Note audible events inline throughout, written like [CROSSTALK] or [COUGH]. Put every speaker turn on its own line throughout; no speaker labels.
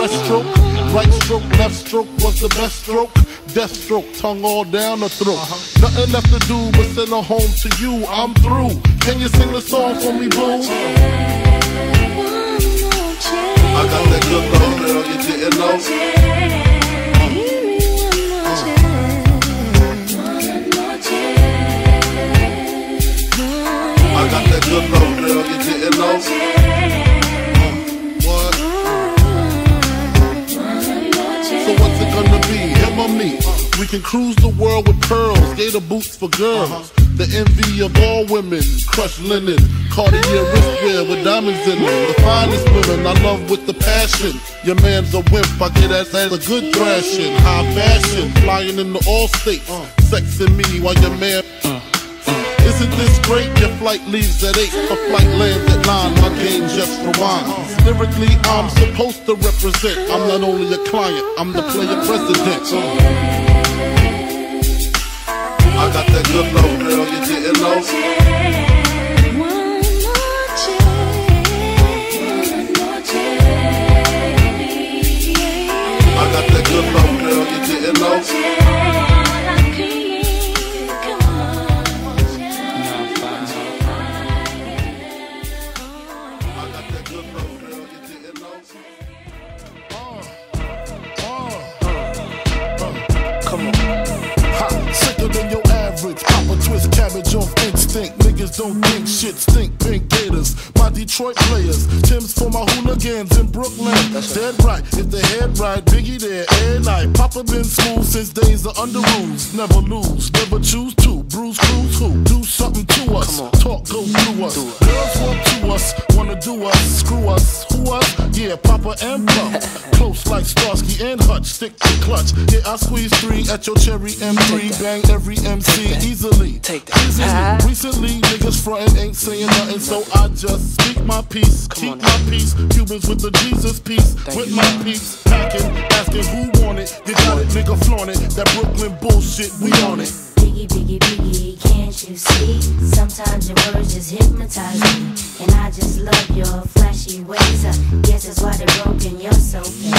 breaststroke. Right stroke, left stroke was the best stroke. Death stroke, tongue all down the throat. Uh-huh. Nothing left to do but send her home to you. I'm through. Can you sing the song for me, boo? I got that good love, girl, you didn't know. We can cruise the world with pearls, gator boots for girls. Uh-huh. The envy of all women, crushed linen, Cartier wristwear with diamonds in them. The finest women I love with the passion. Your man's a wimp, I get that as a good thrashing. High fashion, flying into all states. Uh. Sexing me while your man. Uh. Isn't this great? Your flight leaves at 8, a flight lands at 9, my game just rewinds. Uh. Lyrically, I'm supposed to represent. I'm not only a client, I'm the player president. I got that good love, girl, you didn't know. I got that good love, girl, you. I got that good love, girl, you sicker than your average. Papa twist cabbage off instinct. Niggas don't think shit stink. Pink gators, my Detroit players. Tim's for my hooligans in Brooklyn. That's Dead right, if the head right, Biggie there every night. Papa been school since days of Underoos. Never lose, never choose to. Bruise, cruise, who? Do something to us. Talk, go through us. Girls want to us, wanna do us, screw us. Yeah, Papa and Puff. [LAUGHS] Close like Starsky and Hutch, stick to clutch. Yeah, I squeeze three at your cherry M3. Bang every MC
Take
easily.
Take that.
Easily.
Ah.
Recently, niggas frontin' ain't saying nothing, so I just speak my peace. Keep my peace. Cubans with the Jesus
piece.
With my peace. Packing, asking who want it. You got it, nigga, flaunt it. That Brooklyn bullshit, we on it.
Biggie, biggie, biggie, can't you see? Sometimes your words just hypnotize me. And I just love your flashy ways. I guess that's why they're broken, you're so fake.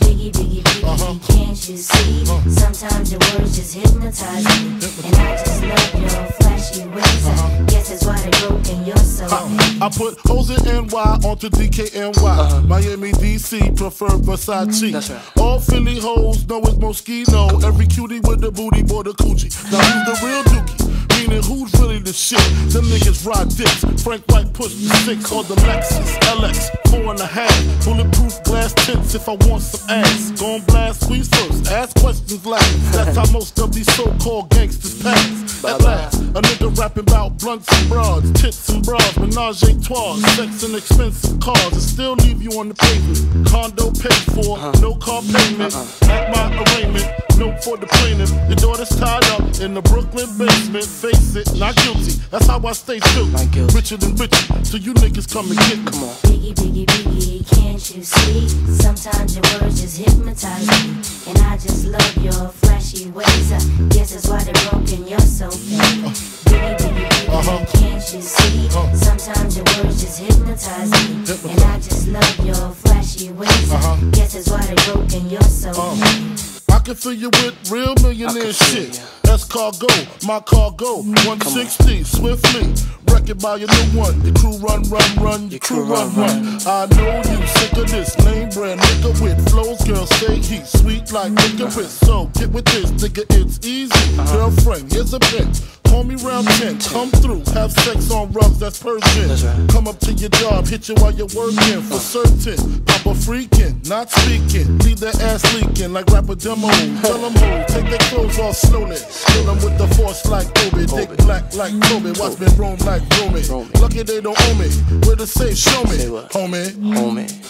Biggie, biggie, biggie, uh-huh. can't you see? Uh-huh. Sometimes your words just hypnotize me. And I just love your flashy ways. I uh-huh. guess that's why they're broken, you're so fake.
I put hoes in NY onto DKNY. Miami, DC, prefer Versace.
That's right.
All Philly hoes know it's Moschino. Every cutie with the booty, boy, the coochie. Now the real dookie? Meaning who's really the shit? Them niggas ride dicks. Frank White pushed the six on the Lexus LX, four and a half. Bulletproof glass tints if I want some ass. Gon' blast first, ask questions last. That's how most of these so-called gangsters pass. At last, a nigga rapping about blunts and broads, tits and bras, menage a trois, sex and expensive cars, and still leave you on the pavement. Condo paid for, uh-huh. no car payment. Uh-huh. At my arraignment, note for the plaintiff. Your daughter's tied up in the Brooklyn basement. Face it, not guilty. That's how I stay true.
Not guilty.
Richer than richer, so you niggas come and get me.
Come on.
Biggie, biggie, biggie, can't you see? Sometimes your words just hypnotize me. And I just love your flashy ways. I guess that's why they're you see? Sometimes your words just hypnotize me. And I just love your flashy ways. I guess that's why they're broken, you're so fake. Uh.
I can fill you with real millionaire
I can feel
shit.
ya.
That's cargo, my cargo, mm, 160, swiftly. Wreck it by your new one. Your crew run, run, run, your crew run, run. I know you sick of this name brand nigga with flows, girl, say he's sweet like licorice. So get with this, nigga, it's easy. Uh-huh. Girlfriend, here's a bitch. Call me round 10, come through, have sex on rugs, that's Persian.
That's right.
Come up to your job, hit you while you're working for certain. Papa freaking, not speaking. Leave that ass leaking like rapper demo. Tell them who, take their clothes off slowly. Kill them with the force like Obi. Dick black like Kobe. Watch me roam like. Romy. Lucky they don't owe me. Where to say, show me. Homie.
Homie.